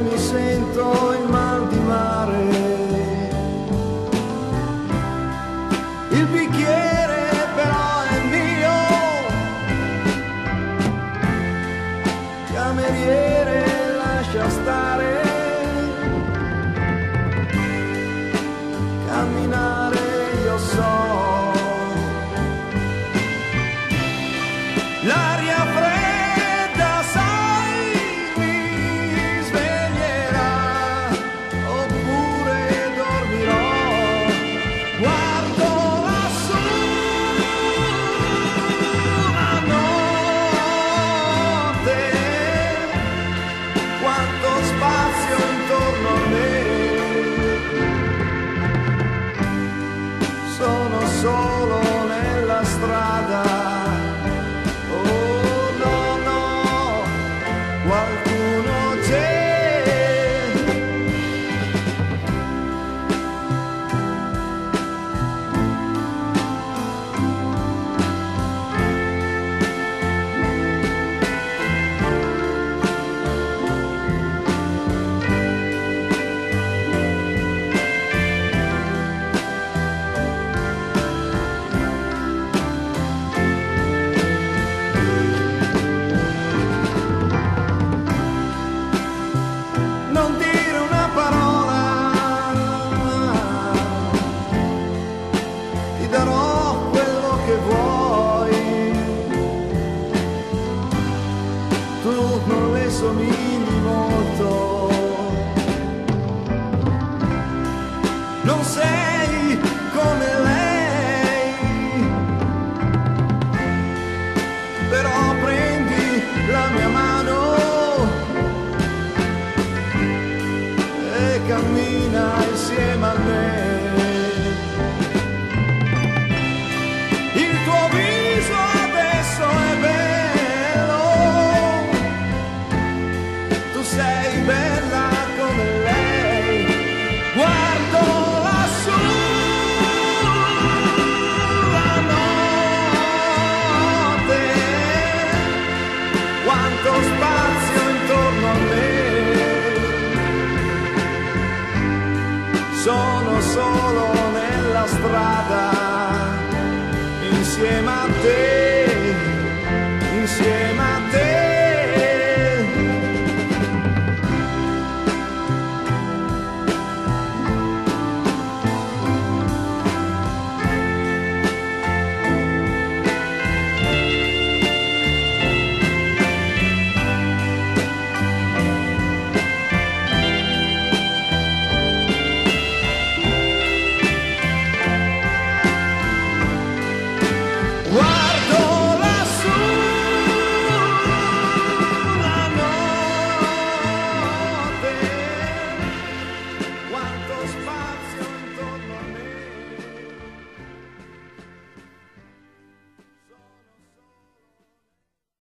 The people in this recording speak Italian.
mi sento in mal di mare. Il bicchiere camina insieme a. sono solo nella strada insieme a te.